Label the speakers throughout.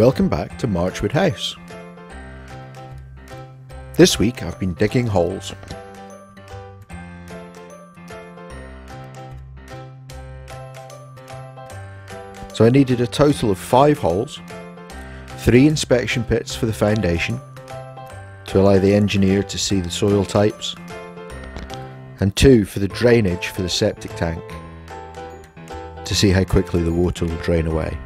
Speaker 1: Welcome back to Marchwood House. This week I've been digging holes. So I needed a total of five holes, three inspection pits for the foundation to allow the engineer to see the soil types, and two for the drainage for the septic tank to see how quickly the water will drain away.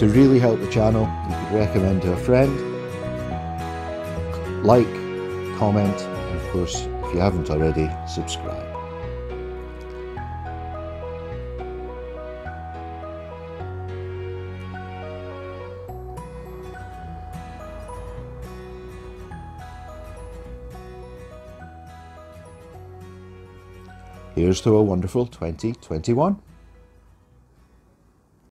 Speaker 1: To really help the channel, you could recommend to a friend, like, comment, and of course, if you haven't already, subscribe. Here's to a wonderful 2021.